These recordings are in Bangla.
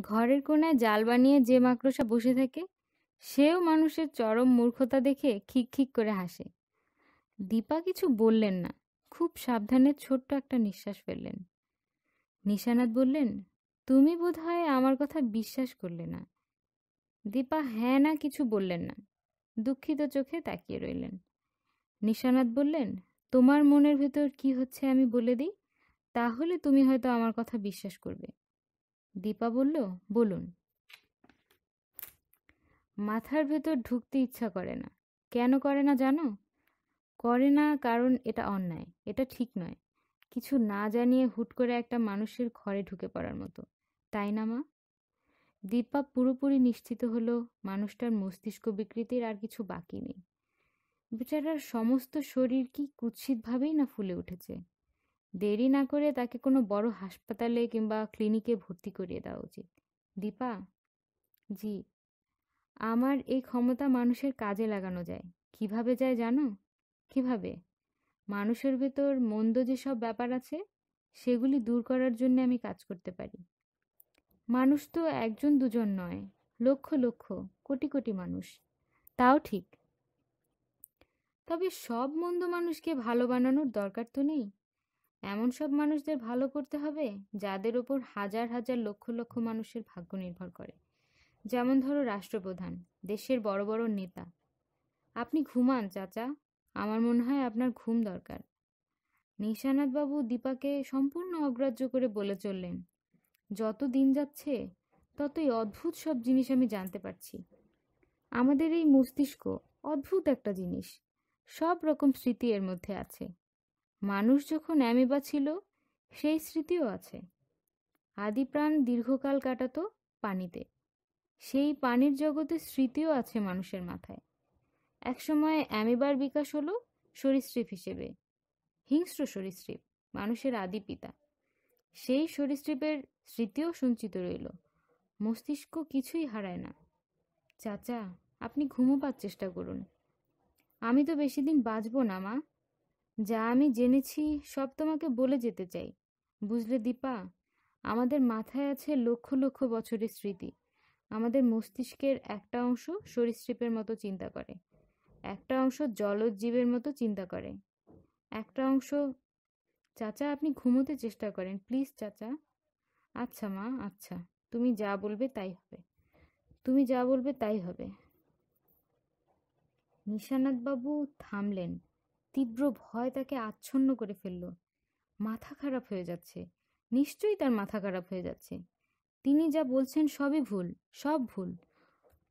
ঘরের কোণায় জাল বানিয়ে যে মাকড়সা বসে থাকে, সেও মানুষের চরম মূর্খতা দেখে খিক খিক করে হাসে। দীপা কিছু বললেন না, খুব সাবধানে ছোট্ট একটা নিঃশ্বাস ফেললেন। নিশানাথ বললেন, তুমি বোধহয় আমার কথা বিশ্বাস করলে না। দীপা হ্যাঁ না, কিছু বললেন না। দুঃখিত চোখে তাকিয়ে রইলেন। নিশানাথ বললেন, তোমার মনের ভেতর কি হচ্ছে আমি বলে দিই? তাহলে তুমি হয়তো আমার কথা বিশ্বাস করবে। দীপা বলল, বলুন। মাথার ভেতর ঢুকতে ইচ্ছা করে না। কেন করে না জানো? করে না কারণ এটা অন্যায়, এটা ঠিক নয়। কিছু না জানিয়ে হুট করে একটা মানুষের ঘরে ঢুকে পড়ার মতো। তাই না, মা? দীপা পুরোপুরি নিশ্চিত হলো মানুষটার মস্তিষ্ক বিকৃতির আর কিছু বাকি নেই। বেচারার সমস্ত শরীর কি কুৎসিতভাবেই না ফুলে উঠেছে। দেরি না করে তাকে কোনো বড় হাসপাতালে কিংবা ক্লিনিকে ভর্তি করিয়ে দেওয়া উচিত। দীপা? জি। আমার এই ক্ষমতা মানুষের কাজে লাগানো যায়। কীভাবে যায় জানো? কীভাবে? মানুষের ভেতর মন্দ যেসব ব্যাপার আছে, সেগুলি দূর করার জন্য আমি কাজ করতে পারি। মানুষ তো একজন দুজন নয়, লক্ষ লক্ষ, কোটি কোটি মানুষ। তাও ঠিক। তবে সব মন্দ মানুষকে ভালো বানানোর দরকার তো নেই। এমন সব মানুষদের ভালো করতে হবে, যাদের ওপর হাজার হাজার লক্ষ লক্ষ মানুষের ভাগ্য নির্ভর করে। যেমন ধরো রাষ্ট্রপ্রধান, দেশের বড় বড় নেতা। আপনি ঘুমান, চাচা। আমার মনে হয় আপনার ঘুম দরকার। নিশানাথবাবু দীপাকে সম্পূর্ণ অগ্রাহ্য করে বলে চললেন, যত দিন যাচ্ছে, ততই অদ্ভুত সব জিনিস আমি জানতে পারছি। আমাদের এই মস্তিষ্ক অদ্ভুত একটা জিনিস। সব রকম স্মৃতি এর মধ্যে আছে। মানুষ যখন অ্যামিবা ছিল, সেই স্মৃতিও আছে। আদিপ্রাণ দীর্ঘকাল কাটাতো পানিতে। সেই পানির জগতে স্মৃতিও আছে মানুষের মাথায়। একসময় অ্যামিবার বিকাশ হলো সরীসৃপ হিসেবে, হিংস্র সরীসৃপ, মানুষের আদি পিতা। সেই সরীসৃপের স্মৃতিও সঞ্চিত রইল। মস্তিষ্ক কিছুই হারায় না। চাচা, আপনি ঘুমোবার চেষ্টা করুন। আমি তো বেশি দিন বাঁচব না, মা। যা আমি জেনেছি, সব তোমাকে বলে যেতে চাই। বুঝলে দীপা? আমাদের মাথায় আছে লক্ষ লক্ষ বছরের স্মৃতি। আমাদের মস্তিষ্কের একটা অংশ সরীসৃপের মতো চিন্তা করে। একটা অংশ জলজ জীবের মতো চিন্তা করে। একটা অংশ চাচা, আপনি ঘুমোতে চেষ্টা করেন। প্লিজ, চাচা। আচ্ছা মা আচ্ছা। তুমি যা বলবে তাই হবে। তুমি যা বলবে তাই হবে। নিশানাথবাবু থামলেন। তীব্র ভয় তাকে আচ্ছন্ন করে ফেলল। মাথা খারাপ হয়ে যাচ্ছে। নিশ্চয়ই তার মাথা খারাপ হয়ে যাচ্ছে। তিনি যা বলছেন সবই ভুল, সব ভুল।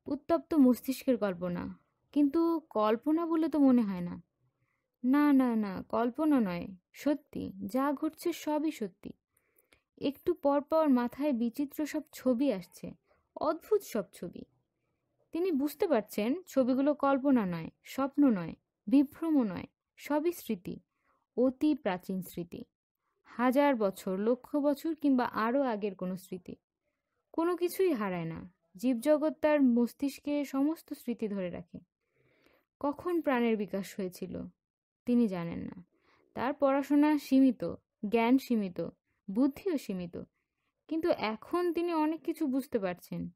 উত্তপ্ত মস্তিষ্কের কল্পনা। কিন্তু কল্পনা বলে তো মনে হয় না। না না না, কল্পনা নয়, সত্যি। যা ঘটছে সবই সত্যি। একটু পর পর মাথায় বিচিত্র সব ছবি আসছে, অদ্ভুত সব ছবি। তিনি বুঝতে পারছেন, ছবিগুলো কল্পনা নয়, স্বপ্ন নয় বিভ্রম নয়। সবই স্মৃতি, অতি প্রাচীন স্মৃতি। হাজার বছর, লক্ষ বছর কিংবা আরও আগের কোনো স্মৃতি। কোনো কিছুই হারায় না, জীবজগৎ তার মস্তিষ্কে সমস্ত স্মৃতি ধরে রাখে। কখন প্রাণের বিকাশ হয়েছিল, তিনি জানেন না। তার পড়াশোনা সীমিত, জ্ঞান সীমিত, বুদ্ধিও সীমিত। কিন্তু এখন তিনি অনেক কিছু বুঝতে পারছেন।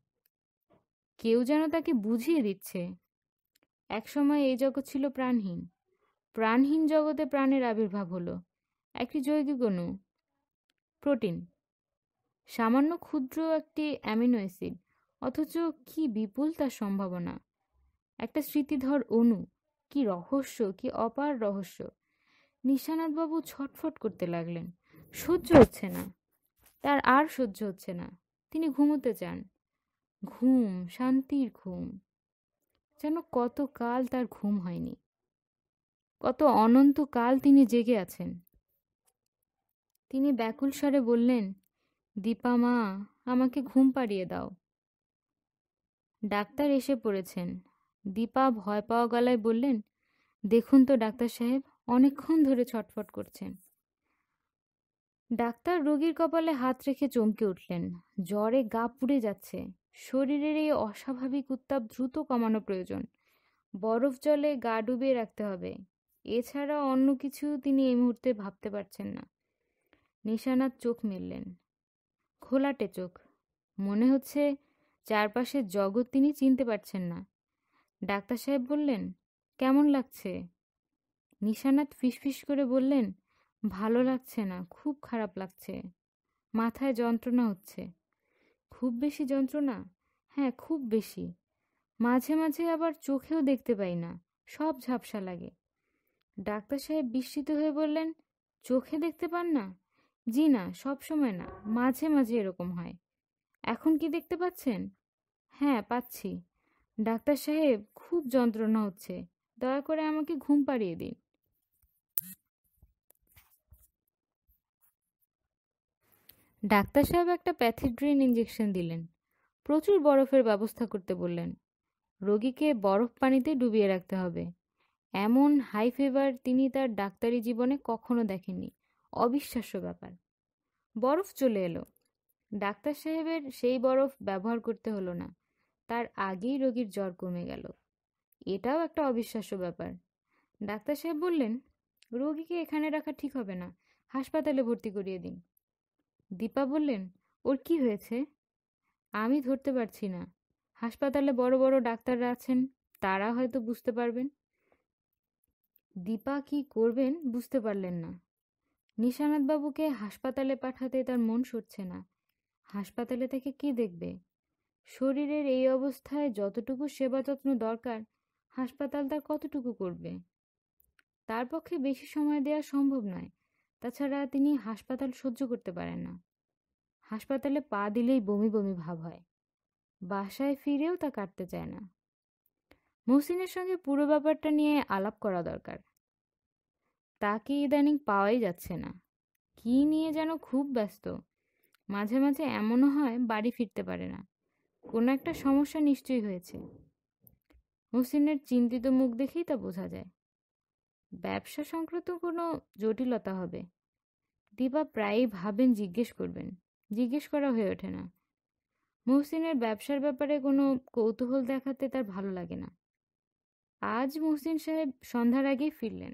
কেউ যেন তাকে বুঝিয়ে দিচ্ছে, একসময় এই জগৎ ছিল প্রাণহীন। প্রাণহীন জগতে প্রাণের আবির্ভাব হলো। একটি যৌগিক অণু, প্রোটিন। সামান্য ক্ষুদ্র একটি অ্যামিনো অ্যাসিড, অথচ কি বিপুল তার সম্ভাবনা? একটা স্মৃতিধর অণু, কি রহস্য, কি অপার রহস্য? নিশানাথবাবু ছটফট করতে লাগলেন। সহ্য হচ্ছে না। তার আর সহ্য হচ্ছে না। তিনি ঘুমোতে চান। ঘুম, শান্তির ঘুম। যেন কত কাল তার ঘুম হয়নি। কত অনন্তকাল তিনি জেগে আছেন। তিনি ব্যাকুল স্বরে বললেন, দীপা মা, আমাকে ঘুম পাড়িয়ে দাও। ডাক্তার এসে পড়েছেন। দীপা ভয় পাওয়া গলায় বললেন, দেখুন তো ডাক্তার সাহেব, অনেকক্ষণ ধরে ছটফট করছেন। ডাক্তার রোগীর কপালে হাত রেখে চমকে উঠলেন। জ্বরে গা পুড়ে যাচ্ছে। শরীরের এই অস্বাভাবিক উত্তাপ দ্রুত কমানো প্রয়োজন। বরফ জলে গা ডুবিয়ে রাখতে হবে। এছাড়া অন্য কিছু তিনি এই মুহূর্তে ভাবতে পারছেন না। নিশানাথ চোখ মেললেন। খোলাটে চোখ। মনে হচ্ছে চারপাশের জগৎ তিনি চিনতে পারছেন না। ডাক্তার সাহেব বললেন, কেমন লাগছে? নিশানাথ ফিসফিস করে বললেন, ভালো লাগছে না, খুব খারাপ লাগছে। মাথায় যন্ত্রণা হচ্ছে। খুব বেশি যন্ত্রণা? হ্যাঁ খুব বেশি। মাঝে মাঝে আবার চোখেও দেখতে পাই না, সব ঝাপসা লাগে। ডাক্তার সাহেব বিস্মিত হয়ে বললেন, চোখে দেখতে পান না? জি না, সব সময় না, মাঝে মাঝে এরকম হয়। এখন কি দেখতে পাচ্ছেন? হ্যাঁ পাচ্ছি। ডাক্তার সাহেব, খুব যন্ত্রণা হচ্ছে, দয়া করে আমাকে ঘুম পাড়িয়ে দিন। ডাক্তার সাহেব একটা প্যাথিড্রিন ইঞ্জেকশন দিলেন। প্রচুর বরফের ব্যবস্থা করতে বললেন। রোগীকে বরফ পানিতে ডুবিয়ে রাখতে হবে। এমন হাই ফিভার তিনি তার ডাক্তারি জীবনে কখনো দেখেননি। অবিশ্বাস্য ব্যাপার। বরফ চলে এলো। ডাক্তার সাহেবের সেই বরফ ব্যবহার করতে হলো না। তার আগেই রোগীর জ্বর কমে গেল। এটাও একটা অবিশ্বাস্য ব্যাপার। ডাক্তার সাহেব বললেন, রোগীকে এখানে রাখা ঠিক হবে না। হাসপাতালে ভর্তি করিয়ে দিন। দীপা বললেন, ওর কি হয়েছে? আমি ধরতে পারছি না। হাসপাতালে বড় বড় ডাক্তাররা আছেন, তারা হয়তো বুঝতে পারবেন। দীপা কি করবেন বুঝতে পারলেন না। নিশানাথবাবুকে হাসপাতালে পাঠাতে তার মন সরছে না। হাসপাতালে থেকে কি দেখবে? শরীরের এই অবস্থায় যতটুকু সেবা যত্ন দরকার, হাসপাতাল তার কতটুকু করবে? তার পক্ষে বেশি সময় দেওয়া সম্ভব নয়, তাছাড়া তিনি হাসপাতাল সহ্য করতে পারেন না। হাসপাতালে পা দিলেই বমি বমি ভাব হয়। বাসায় ফিরেও তা কাটতে চায় না। মহসিনের সঙ্গে পুরো ব্যাপারটা নিয়ে আলাপ করা দরকার। তাকে ইদানিং পাওয়াই যাচ্ছে না। কি নিয়ে যেন খুব ব্যস্ত। মাঝে মাঝে এমনও হয় বাড়ি ফিরতে পারে না। কোনো একটা সমস্যা নিশ্চয়ই হয়েছে। মহসিনের চিন্তিত মুখ দেখেই তা বোঝা যায়। ব্যবসা সংক্রান্ত কোনো জটিলতা হবে। দীপা প্রায়ই ভাবেন জিজ্ঞেস করবেন। জিজ্ঞেস করা হয়ে ওঠে না। মহসিনের ব্যবসার ব্যাপারে কোনো কৌতূহল দেখাতে তার ভালো লাগে না। আজ মহসিন সাহেব সন্ধ্যার আগেই ফিরলেন।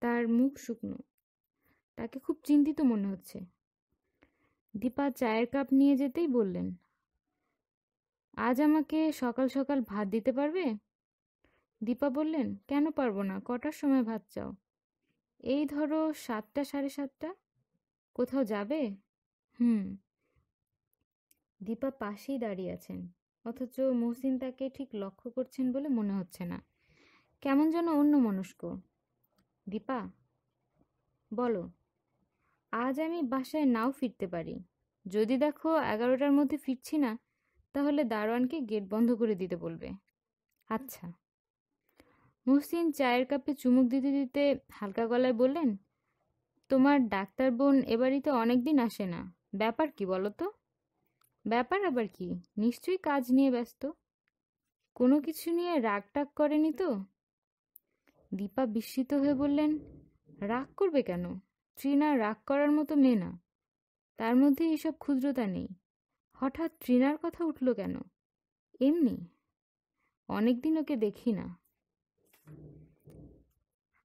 তার মুখ শুকনো। তাকে খুব চিন্তিত মনে হচ্ছে। দীপা চায়ের কাপ নিয়ে যেতেই বললেন, আজ আমাকে সকাল সকাল ভাত দিতে পারবে? দীপা বললেন, কেন পারব না? কটার সময় ভাত চাও? এই ধরো সাতটা, সাড়ে সাতটা। কোথাও যাবে? হুম। দীপা পাশেই দাঁড়িয়ে আছেন। অথচ মহসিন তাকে ঠিক লক্ষ্য করছেন বলে মনে হচ্ছে না। কেমন যেন অন্য মনস্ক দীপা, বলো, আজ আমি বাসায় নাও ফিরতে পারি। যদি দেখো এগারোটার মধ্যে ফিরছি না, তাহলে দারোয়ানকে গেট বন্ধ করে দিতে বলবে। আচ্ছা। মহসিন চায়ের কাপে চুমুক দিতে দিতে হালকা গলায় বললেন, তোমার ডাক্তার বোন এবারই তো অনেক দিন আসে না। ব্যাপার কি বলো তো? ব্যাপার আবার কি? নিশ্চয়ই কাজ নিয়ে ব্যস্ত। কোনো কিছু নিয়ে রাগ টাগ করেনি তো? দীপা বিস্মিত হয়ে বললেন, রাগ করবে কেন? ট্রিনা রাগ করার মতো মেয়ে না। তার মধ্যে এসব ক্ষুদ্রতা নেই। হঠাৎ ট্রিনার কথা উঠল কেন? এমনি। অনেকদিন ওকে দেখি না।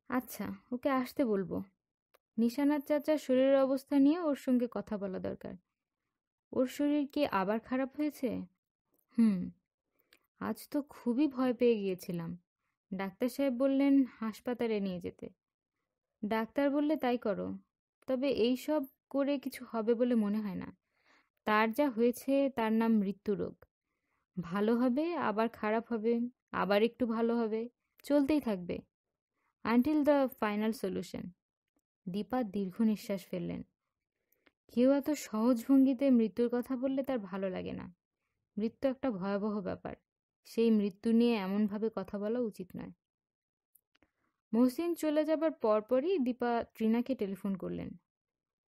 আচ্ছা ওকে আসতে বলব। নিশানাথ চাচার শরীরের অবস্থা নিয়ে ওর সঙ্গে কথা বলা দরকার। ওর শরীর কি আবার খারাপ হয়েছে? হুম। আজ তো খুবই ভয় পেয়ে গিয়েছিলাম। ডাক্তার সাহেব বললেন, হাসপাতালে নিয়ে যেতে। ডাক্তার বললে, তাই করো। তবে এই সব করে কিছু হবে বলে মনে হয় না। তার যা হয়েছে, তার নাম মৃত্যু রোগ। ভালো হবে, আবার খারাপ হবে, আবার একটু ভালো হবে, চলতেই থাকবে। Until the final solution. Deepa দীর্ঘ নিঃশ্বাস ফেললেন। কেউ এত সহজ ভঙ্গিতে মৃত্যুর কথা বললে তার ভালো লাগে না। মৃত্যু একটা ভয়াবহ ব্যাপার। সেই মৃত্যু নিয়ে এমনভাবে কথা বলা উচিত নয়। মহসিন চলে যাবার পরপরই দীপা ট্রিনাকে টেলিফোন করলেন।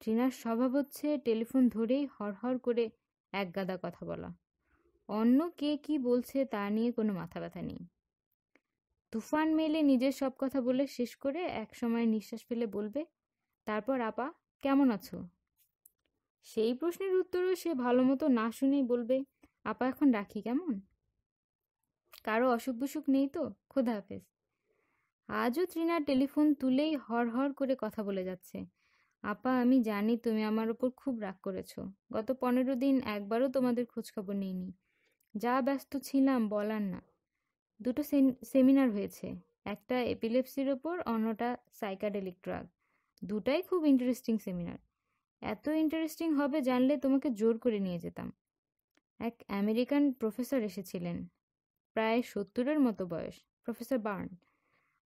ট্রিনার স্বভাব হচ্ছে টেলিফোন ধরেই হরহর করে এক গাদা কথা বলা। অন্য কে কি বলছে তা নিয়ে কোনো মাথা ব্যথা নেই। তুফান মেলে নিজের সব কথা বলে শেষ করে এক সময় নিঃশ্বাস ফেলে বলবে, তারপর আপা, কেমন আছো? সেই প্রশ্নের উত্তরও সে ভালো মতো না শুনেই বলবে, আপা এখন রাখি, কেমন? কারও অসুখ বিসুখ নেই তো? খোদা হাফেজ। আজও ত্রিনার টেলিফোন তুলেই হর করে কথা বলে যাচ্ছে। আপা, আমি জানি তুমি আমার ওপর খুব রাগ করেছ। গত পনেরো দিন একবারও তোমাদের খোঁজখবর নিইনি। যা ব্যস্ত ছিলাম বলার না। দুটো সেমিনার হয়েছে। একটা এপিলেপসির ওপর, অন্যটা সাইকাডেলিক ড্রাগ দুটাই খুব ইন্টারেস্টিং সেমিনার। এত ইন্টারেস্টিং হবে জানলে তোমাকে জোর করে নিয়ে যেতাম। এক আমেরিকান প্রফেসর এসেছিলেন। প্রায় সত্তরের মতো বয়স, প্রফেসর বার্ন।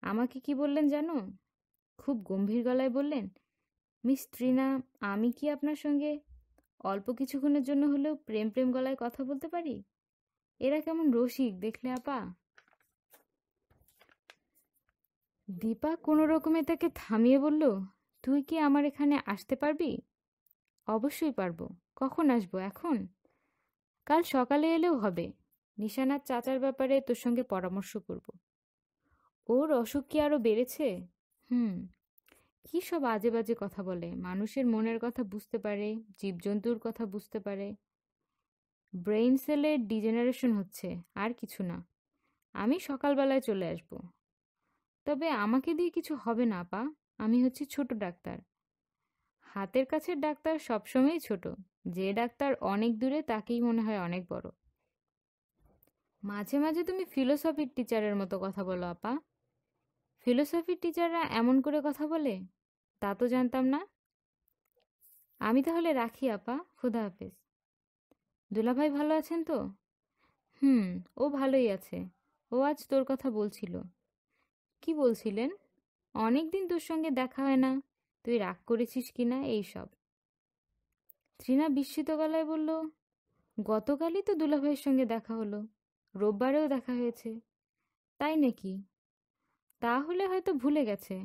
আমাকে কি বললেন জানো? খুব গম্ভীর গলায় বললেন, মিস ত্রিনা আমি কি আপনার সঙ্গে অল্প কিছুক্ষণের জন্য হলেও প্রেম প্রেম গলায় কথা বলতে পারি? এরা কেমন রসিক দেখলে, আপা? দীপা কোনো রকমে তাকে থামিয়ে বলল, তুই কি আমার এখানে আসতে পারবি? অবশ্যই পারব। কখন আসব, এখন? কাল সকালে এলেও হবে। নিশানার চাচার ব্যাপারে তোর সঙ্গে পরামর্শ করব। ওর অসুখ কি আরও বেড়েছে? হুম, কি সব আজে বাজে কথা বলে? মানুষের মনের কথা বুঝতে পারে, জীবজন্তুর কথা বুঝতে পারে। ব্রেইন সেলের ডিজেনারেশন হচ্ছে, আর কিছু না। আমি সকালবেলায় চলে আসব। তবে আমাকে দিয়ে কিছু হবে না পা আমি হচ্ছি ছোট ডাক্তার। হাতের কাছের ডাক্তার সবসময়ই ছোট। যে ডাক্তার অনেক দূরে, তাকেই মনে হয় অনেক বড়। মাঝে মাঝে তুমি ফিলোসফির টিচারের মতো কথা বলো, আপা। ফিলোসফির টিচাররা এমন করে কথা বলে? তা তো জানতাম না। আমি তাহলে রাখি, আপা। খুদা হাফেজ। দুলাভাই ভালো আছেন তো? হুম, ও ভালোই আছে। ও আজ তোর কথা বলছিল। কি বলছিলেন? অনেক দিন তোর সঙ্গে দেখা হয় না। তুই রাগ করেছিস কি না এইসব ত্রিনা বিস্মিত গলায় বলল, গতকালই তো দুলাভাইয়ের সঙ্গে দেখা হলো। রোববারেও দেখা হয়েছে। তাই নাকি? তাহলে হয়তো ভুলে গেছে।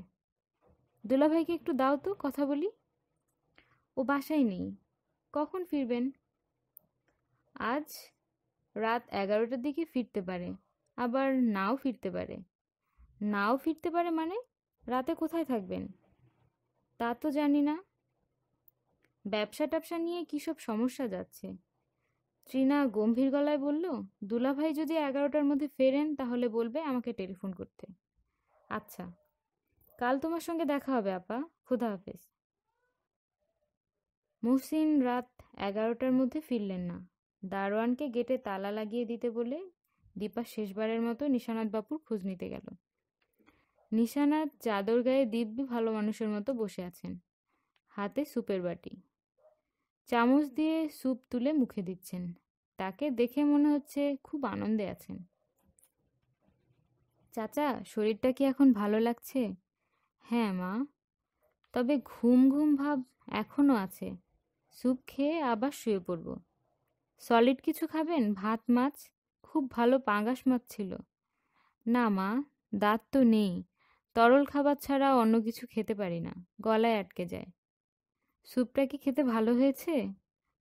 দুলাভাইকে একটু দাও তো, কথা বলি। ও বাসায় নেই। কখন ফিরবেন? আজ রাত এগারোটার দিকে ফিরতে পারে। আবার নাও ফিরতে পারে। নাও ফিরতে পারে মানে? রাতে কোথায় থাকবেন? তা তো জানি না। ব্যবসা ট্যাবসা নিয়ে কী সব সমস্যা যাচ্ছে? ত্রিনা গম্ভীর গলায় বলল, দুলাভাই যদি এগারোটার মধ্যে ফেরেন, তাহলে বলবে আমাকে টেলিফোন করতে। আচ্ছা কাল তোমার সঙ্গে দেখা হবে, আপা। খুদা হাফেজ। মুহসিন রাত এগারোটার মধ্যে ফিরলেন না। দারোয়ানকে গেটে তালা লাগিয়ে দিতে বলে দীপা শেষবারের মতো নিশানাথ বাপুর খোঁজ নিতে গেল। নিশানাথ চাদর গায়ে দিব্যি ভালো মানুষের মতো বসে আছেন। হাতে স্যুপের বাটি। চামচ দিয়ে স্যুপ তুলে মুখে দিচ্ছেন। তাকে দেখে মনে হচ্ছে খুব আনন্দে আছেন। চাচা, শরীরটা কি এখন ভালো লাগছে? হ্যাঁ মা। তবে ঘুম ঘুম ভাব এখনও আছে। স্যুপ খেয়ে আবার শুয়ে পড়ব। সলিড কিছু খাবেন? ভাত, মাছ? খুব ভালো পাঙ্গাস মাছ ছিল। না, মা, দাঁত তো নেই। তরল খাবার ছাড়া অন্য কিছু খেতে পারি না। গলায় আটকে যায়। স্যুপটা কি খেতে ভালো হয়েছে?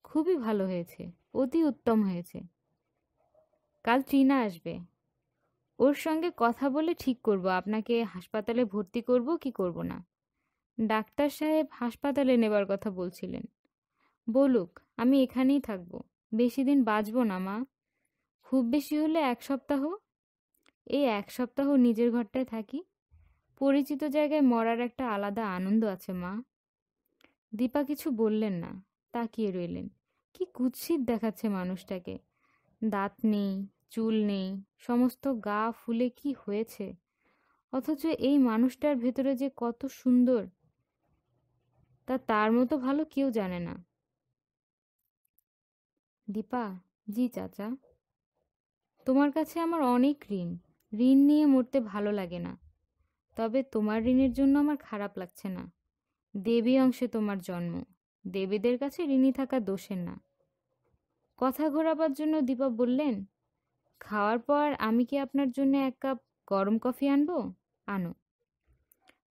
খুবই ভালো হয়েছে, অতি উত্তম হয়েছে। কাল ট্রিনা আসবে। ওর সঙ্গে কথা বলে ঠিক করব, আপনাকে হাসপাতালে ভর্তি করব কি করব না। ডাক্তার সাহেব হাসপাতালে নেবার কথা বলছিলেন। বলুক, আমি এখানেই থাকব। বেশি দিন বাঁচব না, মা। খুব বেশি হলে এক সপ্তাহ? এই এক সপ্তাহ নিজের ঘরটায় থাকি। পরিচিত জায়গায় মরার একটা আলাদা আনন্দ আছে, মা। দীপা কিছু বললেন না, তাকিয়ে রইলেন। কি কুৎসিত দেখাচ্ছে মানুষটাকে। দাঁত নেই, চুল নেই, সমস্ত গা ফুলে কি হয়েছে? অথচ এই মানুষটার ভেতরে যে কত সুন্দর, তা তার মতো ভালো কেউ জানে না। দীপা, জি চাচা। তোমার কাছে আমার অনেক ঋণ। ঋণ নিয়ে মরতে ভালো লাগে না। তবে তোমার ঋণের জন্য আমার খারাপ লাগছে না। দেবী অংশে তোমার জন্ম। দেবীদের কাছে ঋণী থাকা দোষের না। কথা ঘোরাবার জন্য দীপা বললেন, খাওয়ার পর আমি কি আপনার জন্য এক কাপ গরম কফি আনব? আনো।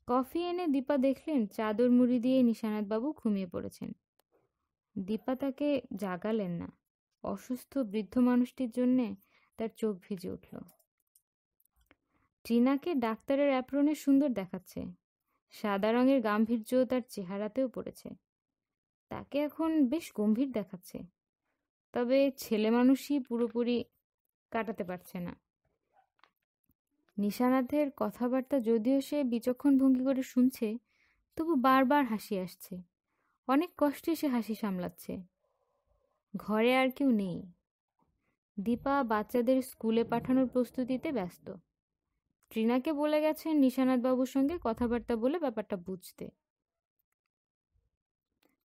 কফি এনে দীপা দেখলেন চাদর মুড়ি দিয়ে নিশানাথবাবু ঘুমিয়ে পড়েছেন। দীপা তাকে জাগালেন না। অসুস্থ বৃদ্ধ মানুষটির জন্যে তার চোখ ভিজে উঠল। টিনাকে ডাক্তারের অ্যাপ্রনে সুন্দর দেখাচ্ছে। সাদা রঙের গাম্ভীর্য তার চেহারাতেও পড়েছে। তাকে এখন বেশ গম্ভীর দেখাচ্ছে। তবে ছেলে মানুষই পুরোপুরি কাটাতে পারছে না। নিশানাথের কথাবার্তা যদিও সে বিচক্ষণ ভঙ্গি করে শুনছে, তবু বারবার হাসি আসছে। অনেক কষ্টে সে হাসি সামলাচ্ছে। ঘরে আর কেউ নেই। দীপা বাচ্চাদের স্কুলে পাঠানোর প্রস্তুতিতে ব্যস্ত। ট্রিনাকে বলে গেছেন বাবুর সঙ্গে কথাবার্তা বলে ব্যাপারটা বুঝতে।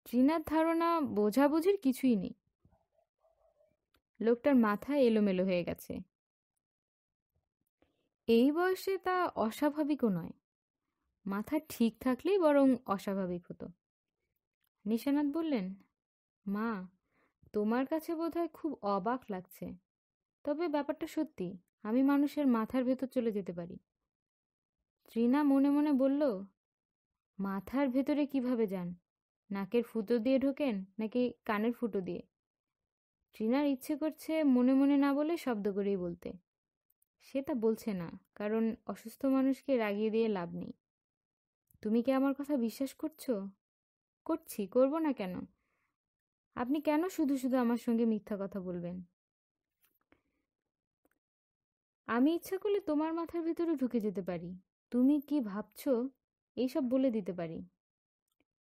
ট্রিনার ধারণা বোঝাবুঝির কিছুই নেই। লোকটার মাথা এলোমেলো হয়ে গেছে। এই বয়সে তা অস্বাভাবিকও নয়। মাথা ঠিক থাকলেই বরং অস্বাভাবিক হতো। নিশানাথ বললেন, মা, তোমার কাছে বোধহয় খুব অবাক লাগছে। তবে ব্যাপারটা সত্যি আমি মানুষের মাথার ভেতর চলে যেতে পারি। ত্রিনা মনে মনে বলল, মাথার ভেতরে কীভাবে যান? নাকের ফুটো দিয়ে ঢোকেন নাকি কানের ফুটো দিয়ে? ট্রিনার ইচ্ছে করছে মনে মনে না বলে শব্দ করেই বলতে। সে তা বলছে না, কারণ অসুস্থ মানুষকে রাগিয়ে দিয়ে লাভ নেই। তুমি কি আমার কথা বিশ্বাস করছ? করছি, করব না কেন? আপনি কেন শুধু শুধু আমার সঙ্গে মিথ্যা কথা বলবেন? আমি ইচ্ছা করলে তোমার মাথার ভেতরে ঢুকে যেতে পারি। তুমি কি ভাবছ? এইসব বলে দিতে পারি।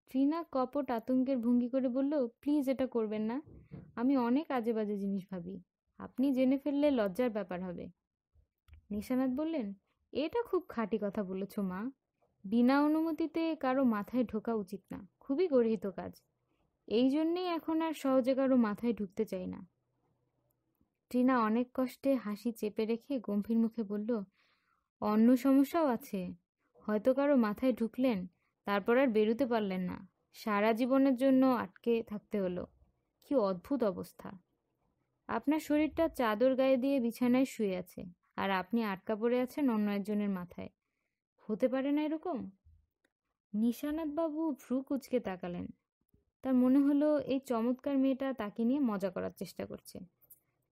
ট্রিনা কপট আতঙ্কের ভঙ্গি করে বলল, প্লিজ এটা করবেন না। আমি অনেক আজে বাজে জিনিস ভাবি। আপনি জেনে ফেললে লজ্জার ব্যাপার হবে। নিশানাথ বললেন, এটা খুব খাঁটি কথা বলেছ মা। বিনা অনুমতিতে কারও মাথায় ঢোকা উচিত না। খুবই গর্হিত কাজ। এই জন্যেই এখন আর সহজে কারও মাথায় ঢুকতে চাই না। ট্রিনা অনেক কষ্টে হাসি চেপে রেখে গম্ভীর মুখে বলল, অন্য সমস্যাও আছে। হয়তো কারও মাথায় ঢুকলেন, তারপর আর বেরোতে পারলেন না। সারা জীবনের জন্য আটকে থাকতে হলো। কি অদ্ভুত অবস্থা। আপনার শরীরটা চাদর গায়ে দিয়ে বিছানায় শুয়ে আছে, আর আপনি আটকা পড়ে আছেন অন্য একজনের মাথায়। হতে পারে না এরকম? নিশানাথবাবু ভ্রু কুচকে তাকালেন। তার মনে হলো, এই চমৎকার মেয়েটা তাকে নিয়ে মজা করার চেষ্টা করছে।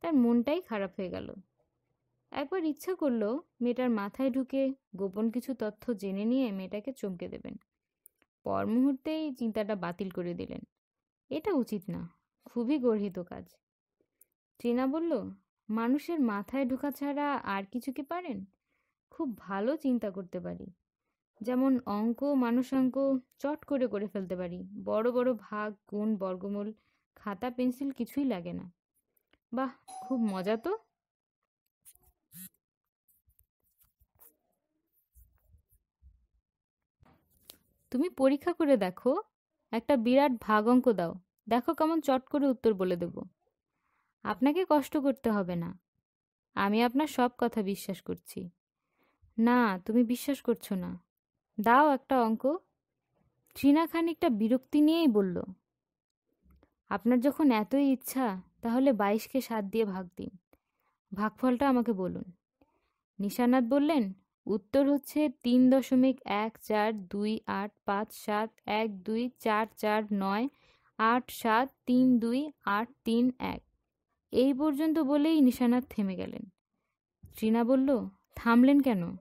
তার মনটাই খারাপ হয়ে গেল। একবার ইচ্ছা করল মেয়েটার মাথায় ঢুকে গোপন কিছু তথ্য জেনে নিয়ে মেয়েটাকে চমকে দেবেন। পর মুহূর্তেই চিন্তাটা বাতিল করে দিলেন। এটা উচিত না, খুবই গর্হিত কাজ। ট্রিনা বলল, মানুষের মাথায় ঢোকা ছাড়া আর কিছু কি পারেন? খুব ভালো চিন্তা করতে পারি। যেমন অঙ্ক মানুষাঙ্ক চট করে করে ফেলতে পারি। বড় বড় ভাগ, গুণ, বর্গমূল, খাতা, পেন্সিল কিছুই লাগে না। বাহ, খুব মজা তো। তুমি পরীক্ষা করে দেখো, একটা বিরাট ভাগ অঙ্ক দাও। দেখো কেমন চট করে উত্তর বলে দেব। আপনাকে কষ্ট করতে হবে না। আমি আপনার সব কথা বিশ্বাস করছি। না, তুমি বিশ্বাস করছ না। দাও একটা অঙ্ক। ট্রিনা খানিকটা বিরক্তি নিয়েই বলল, আপনার যখন এতই ইচ্ছা তাহলে বাইশকে সাত দিয়ে ভাগ দিন। ভাগফলটা আমাকে বলুন। নিশানাথ বললেন, উত্তর হচ্ছে তিন দশমিক এক চার দুই আট পাঁচ সাত এক দুই চার চার নয় আট সাত তিন দুই আট তিন এক। এই পর্যন্ত বলেই নিশানাথ থেমে গেলেন। ট্রিনা বলল, থামলেন কেন?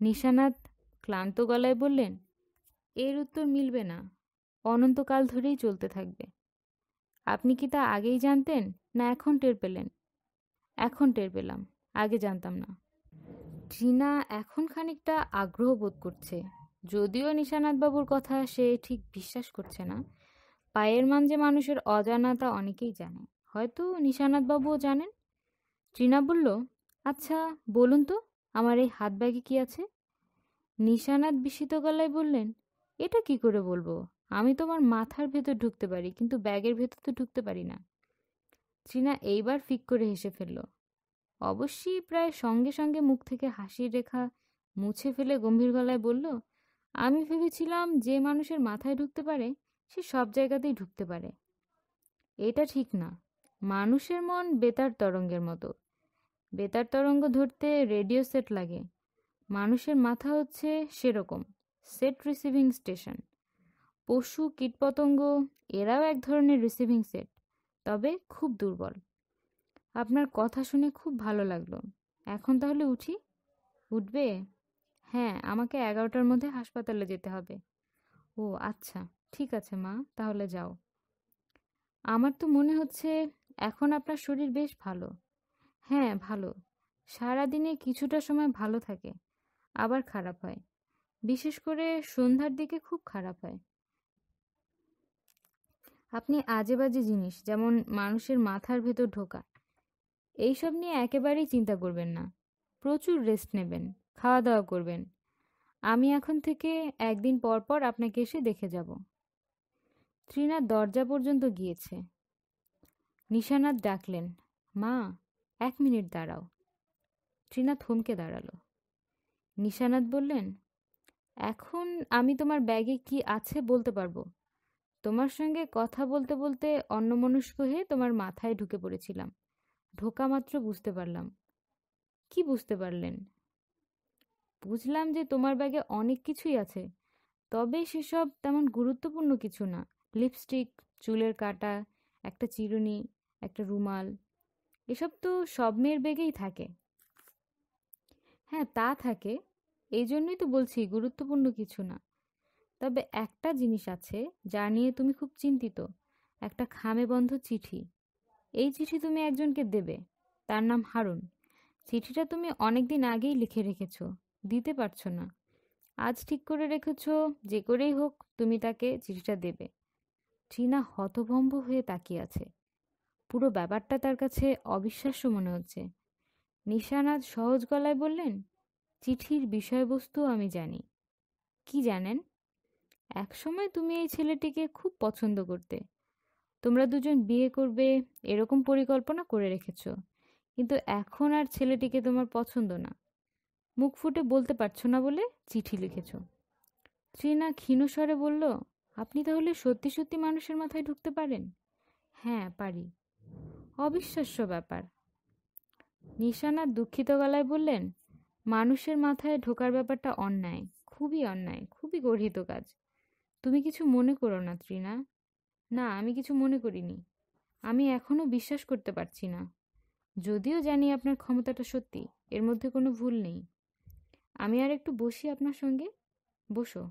নিশানাথ ক্লান্ত গলায় বললেন, এর উত্তর মিলবে না। অনন্তকাল ধরেই চলতে থাকবে। আপনি কি তা আগেই জানতেন, না এখন টের পেলেন? এখন টের পেলাম, আগে জানতাম না। ট্রিনা এখন খানিকটা আগ্রহ বোধ করছে, যদিও নিশানাথবাবুর কথা সে ঠিক বিশ্বাস করছে না। পায়ের মান যে মানুষের অজানা তা অনেকেই জানে। হয়তো নিশানাথবাবুও জানেন? ট্রিনা বলল আচ্ছা বলুন তো, আমার এই হাত ব্যাগে কি আছে? নিশানাথ বিস্মিত গলায় বললেন, এটা কি করে বলব? আমি তোমার মাথার ভেতর ঢুকতে পারি, কিন্তু ব্যাগের ভেতর তো ঢুকতে পারি না। ট্রিনা এইবার ফিক করে হেসে ফেলল। অবশ্যই প্রায় সঙ্গে সঙ্গে মুখ থেকে হাসির রেখা মুছে ফেলে গম্ভীর গলায় বলল, আমি ভেবেছিলাম যে মানুষের মাথায় ঢুকতে পারে, সে সব জায়গাতেই ঢুকতে পারে। এটা ঠিক না। মানুষের মন বেতার তরঙ্গের মতো। বেতার তরঙ্গ ধরতে রেডিও সেট লাগে। মানুষের মাথা হচ্ছে সেরকম। Set receiving station. পশু, কীটপতঙ্গ, এরাও এক ধরনের রিসিভিং সেট তবে খুব দুর্বল। আপনার কথা শুনে খুব ভালো লাগল। এখন তাহলে উঠি? উঠবে? হ্যাঁ আমাকে এগারোটার মধ্যে হাসপাতালে যেতে হবে। ও আচ্ছা ঠিক আছে মা, তাহলে যাও। আমার তো মনে হচ্ছে এখন আপনার শরীর বেশ ভালো। হ্যাঁ ভালো। সারাদিনে কিছুটা সময় ভালো থাকে, আবার খারাপ হয়। বিশেষ করে সন্ধ্যার দিকে খুব খারাপ হয়। আপনি আজে বাজে জিনিস, যেমন মানুষের মাথার ভেতর ঢোকা। এইসব নিয়ে একেবারেই চিন্তা করবেন না। প্রচুর রেস্ট নেবেন খাওয়া দাওয়া করবেন। আমি এখন থেকে একদিন পর পর আপনাকে এসে দেখে যাব। ত্রিনা দরজা পর্যন্ত গিয়েছে। নিশানাথ ডাকলেন, মা, এক মিনিট দাঁড়াও। ট্রিনা থমকে দাঁড়াল। নিশানাথ বললেন, এখন আমি তোমার ব্যাগে কি আছে বলতে পারব? তোমার সঙ্গে কথা বলতে বলতে অন্যমনস্ক হয়ে তোমার মাথায় ঢুকে পড়েছিলাম। ঢোকা মাত্র বুঝতে পারলাম। কি বুঝতে পারলেন? বুঝলাম যে তোমার ব্যাগে অনেক কিছুই আছে, তবে সেসব তেমন গুরুত্বপূর্ণ কিছু না। লিপস্টিক, চুলের কাটা, একটা চিরুনি, একটা রুমাল, এসব তো সব মেয়ের ব্যাগেই থাকে। হ্যাঁ তা থাকে। এই জন্যই তো বলছি গুরুত্বপূর্ণ কিছু না। তবে একটা জিনিস আছে যা নিয়ে তুমি খুব চিন্তিত। একটা খামে বন্ধ চিঠি। এই চিঠি তুমি একজনকে দেবে। তার নাম হারুন। চিঠিটা তুমি অনেক দিন আগেই লিখে রেখেছ। দিতে পারছ না। আজ ঠিক করে রেখেছ, যে করেই হোক তুমি তাকে চিঠিটা দেবে। ট্রিনা হতভম্ব হয়ে তাকিয়ে আছে। পুরো ব্যাপারটা তার কাছে অবিশ্বাস্য মনে হচ্ছে। নিশানাথ সহজ গলায় বললেন, চিঠির বিষয়বস্তু আমি জানি। কি জানেন? একসময় তুমি এই ছেলেটিকে খুব পছন্দ করতে। তোমরা দুজন বিয়ে করবে, এরকম পরিকল্পনা করে রেখেছ। কিন্তু এখন আর ছেলেটিকে তোমার পছন্দ না। মুখ ফুটে বলতে পারছ না বলে চিঠি লিখেছ। ত্রিনা ক্ষীণস্বরে বলল, আপনি তাহলে সত্যি সত্যি মানুষের মাথায় ঢুকতে পারেন? হ্যাঁ পারি। অবিশ্বাস্য ব্যাপার। নিশানা দুঃখিত গলায় বললেন, মানুষের মাথায় ঢোকার ব্যাপারটা অন্যায়, খুবই অন্যায়, খুবই গর্হিত কাজ। তুমি কিছু মনে করো না ত্রিনা না, আমি কিছু মনে করিনি। আমি এখনও বিশ্বাস করতে পারছি না। যদিও জানি আপনার ক্ষমতাটা সত্যি, এর মধ্যে কোনো ভুল নেই। আমি আর একটু বসি আপনার সঙ্গে? বসো।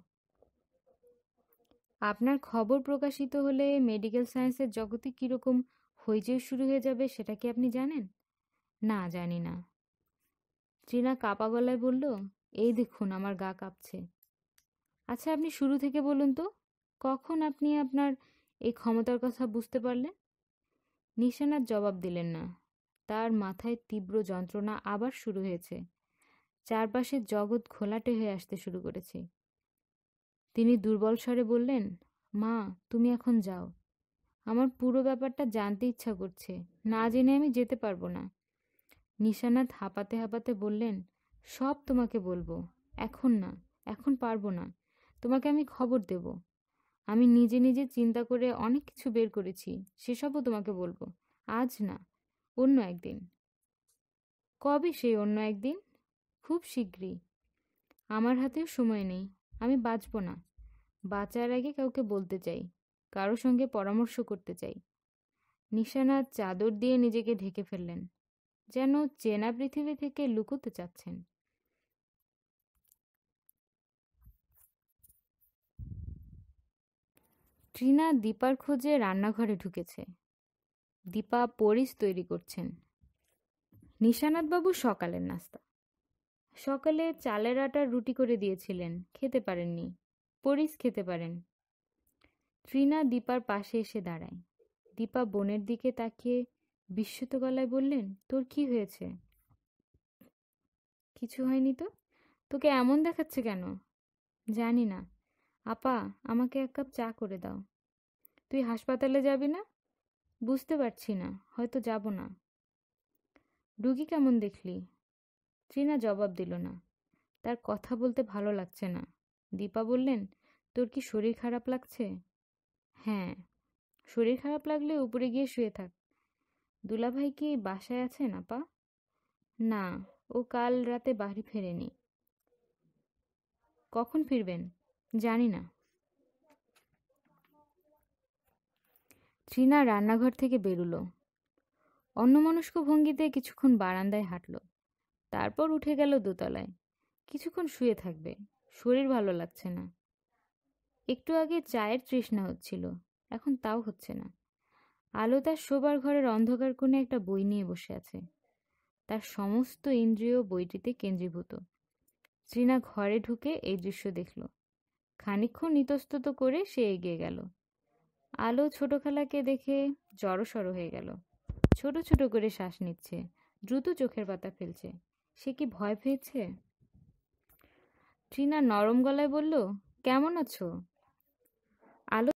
আপনার খবর প্রকাশিত হলে মেডিকেল সায়েন্সের জগতে কীরকম হইচই শুরু হয়ে যাবে সেটা কি আপনি জানেন? না, জানি না। ট্রিনা কাপা গলায় বলল, এই দেখুন, আমার গা কাঁপছে। আচ্ছা আপনি শুরু থেকে বলুন তো, কখন আপনি আপনার এই ক্ষমতার কথা বুঝতে পারলেন? নিশানার জবাব দিলেন না। তার মাথায় তীব্র যন্ত্রণা আবার শুরু হয়েছে। চারপাশের জগৎ ঘোলাটে হয়ে আসতে শুরু করেছে। তিনি দুর্বল স্বরে বললেন, মা, তুমি এখন যাও। আমার পুরো ব্যাপারটা জানতে ইচ্ছা করছে। না জেনে আমি যেতে পারব না। নিশানাথ হাঁপাতে হাঁপাতে বললেন, সব তোমাকে বলব। এখন না, এখন পারব না। তোমাকে আমি খবর দেব। আমি নিজে নিজে চিন্তা করে অনেক কিছু বের করেছি, সেসবও তোমাকে বলব। আজ না, অন্য একদিন। কবে সেই অন্য একদিন? খুব শীঘ্রই। আমার হাতেও সময় নেই, আমি বাঁচব না। বাঁচার আগে কাউকে বলতে চাই, কারও সঙ্গে পরামর্শ করতে চাই। নিশানা চাদর দিয়ে নিজেকে ঢেকে ফেললেন, যেন চেনা পৃথিবী থেকে লুকোতে চাচ্ছেন। ট্রিনা দীপার খোঁজে রান্নাঘরে ঢুকেছে। দীপা পরিস তৈরি করছেন। নিশানাথবাবু সকালের নাস্তা। সকালে চালের আটার রুটি করে দিয়েছিলেন, খেতে পারেননি। পরিস খেতে পারেন। ট্রিনা দীপার পাশে এসে দাঁড়ায়। দীপা বোনের দিকে তাকিয়ে বিস্মিত গলায় বললেন, তোর কি হয়েছে? কিছু হয়নি তো? তোকে এমন দেখাচ্ছে কেন? জানি না। আপা, আমাকে এক কাপ চা করে দাও। তুই হাসপাতালে যাবি না? বুঝতে পারছি না, হয়তো যাব না। রুগী কেমন দেখলি? ট্রিনা জবাব দিল না। তার কথা বলতে ভালো লাগছে না। দীপা বললেন, তোর কি শরীর খারাপ লাগছে? হ্যাঁ শরীর খারাপ লাগলে উপরে গিয়ে শুয়ে থাক। দুলাভাই কি বাসায় আছেন, আপা? না, ও কাল রাতে বাড়ি ফেরেনি। কখন ফিরবেন? জানি না। ট্রিনা রান্নাঘর থেকে বেরুলো। অন্যমনস্ক ভঙ্গিতে কিছুক্ষণ বারান্দায় হাঁটল। তারপর উঠে গেল দোতলায়। কিছুক্ষণ শুয়ে থাকবে। শরীর ভালো লাগছে না। একটু আগে চায়ের তৃষ্ণা হচ্ছিল। এখন তাও হচ্ছে না। আলো তার শোবার ঘরের অন্ধকার কোণে একটা বই নিয়ে বসে আছে। তার সমস্ত ইন্দ্রিয় বইটিতে কেন্দ্রীভূত। ত্রিনা ঘরে ঢুকে এই দৃশ্য দেখল। খানিক্ষণ ইতস্তত করে সে এগিয়ে গেল। আলো ছোট খেলাকে দেখে জড়সড় হয়ে গেল। ছোট ছোট করে শ্বাস নিচ্ছে, দ্রুত চোখের পাতা ফেলছে। সে কি ভয় পেয়েছে? ট্রিনা নরম গলায় বলল, কেমন আছো? আলো